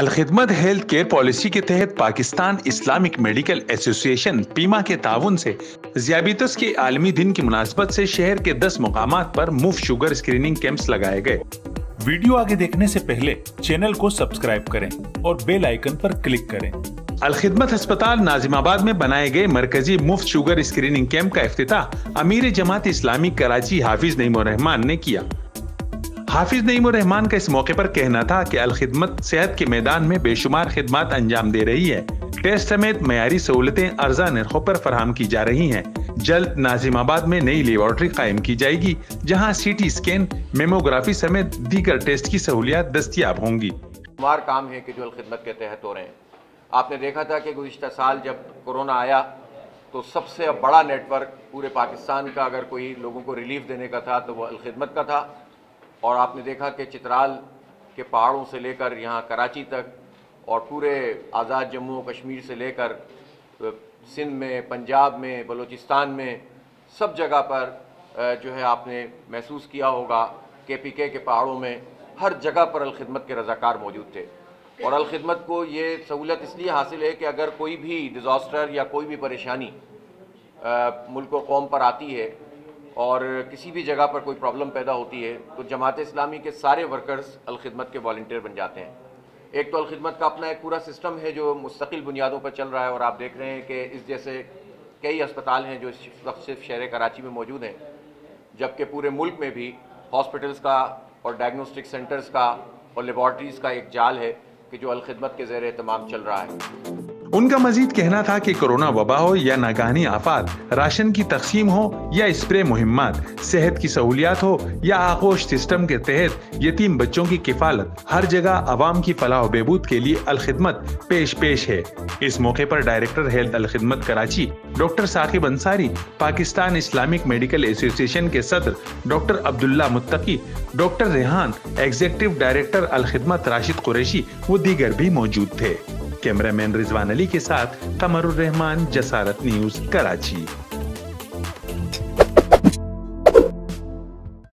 Al-Khidmat health care policy کے تحت Pakistan Islamic medical association پیما کے تعاون سے ذیابیطس کے عالمی دن کی مناسبت سے شہر کے دس مقامات پر مفت شوگر اسکریننگ کیمپس لگائے گئے۔ ویڈیو آگے دیکھنے سے پہلے چینل کو سبسکرائب کریں اور بیل آئیکن پر کلک کریں۔ الخدمت ہسپتال نازم آباد میں بنائے گئے مرکزی مفت شوگر اسکریننگ کیمپ کا افتتاح امیر جماعت اسلامی کراچی حافظ نعیم الرحمان نے کیا۔ حافظ نعیم الرحمان کا اس موقع پر کہنا تھا کہ الخدمت صحت کے میدان میں بے شمار خدمات انجام دے رہی ہے۔ ٹیسٹ سمیت معیاری سہولتیں ارزا نرخوں پر فراہم کی جا رہی ہیں۔ جلد نازم آباد میں نئی لیبارٹری قائم کی جائے گی، جہاں سی ٹی سکین میموگرافی سمیت دیگر ٹیسٹ کی سہولیات دستیاب ہوں گی۔ شمار کام ہے کہ جو الخدمت کے تحت ہو رہے ہیں۔ آپ نے دیکھا تھا کہ گزشتہ سال جب کرونا آیا تو سب سے بڑا نیٹ ورک پورے پاکستان کا، اگر کوئی لوگوں کو ریلیف دینے کا تھا تو وہ الخدمت کا تھا۔ اور آپ نے دیکھا کہ چترال کے پہاڑوں سے لے کر یہاں کراچی تک اور پورے آزاد جموں و کشمیر سے لے کر سندھ میں، پنجاب میں، بلوچستان میں سب جگہ پر جو ہے آپ نے محسوس کیا ہوگا کے پی کے کے پہاڑوں میں ہر جگہ پر الخدمت کے رضاکار موجود تھے۔ اور الخدمت کو یہ سہولت اس لیے حاصل ہے کہ اگر کوئی بھی ڈیزاسٹر یا کوئی بھی پریشانی ملک و قوم پر آتی ہے اور کسی بھی جگہ پر کوئی پرابلم پیدا ہوتی ہے، تو جماعت اسلامی کے سارے ورکرز الخدمت کے والنٹیئر بن جاتے ہیں۔ ایک تو الخدمت کا اپنا ایک پورا سسٹم ہے جو مستقل بنیادوں پر چل رہا ہے اور آپ دیکھ رہے ہیں کہ اس جیسے کئی اسپتال ہیں جو اس وقت صرف شہر کراچی میں موجود ہیں، جبکہ پورے ملک میں بھی ہاسپٹلس کا اور ڈائگنوسٹک سینٹرز کا اور لیبارٹریز کا ایک جال ہے کہ جو الخدمت کے زیر اہتمام چل رہا ہے۔ ان کا مزید کہنا تھا کہ کرونا وبا ہو یا ناگہانی آفات، راشن کی تقسیم ہو یا اسپرے مہمات، صحت کی سہولیات ہو یا آغوش سسٹم کے تحت یتیم بچوں کی کفالت، ہر جگہ عوام کی فلاح و بہبود کے لیے الخدمت پیش پیش ہے۔ اس موقع پر director health Al-Khidmat Karachi, doctor Saqib Ansari, Pakistan Islamic medical association کے صدر، doctor Abdullah Muttaqi, doctor Rehan, executive director Al-Khidmat Rashid Qureshi وہ دیگر بھی موجود تھے۔ کیمرہ مین رضوان علی کے ساتھ قمر الرحمان جسارت نیوز کراچی۔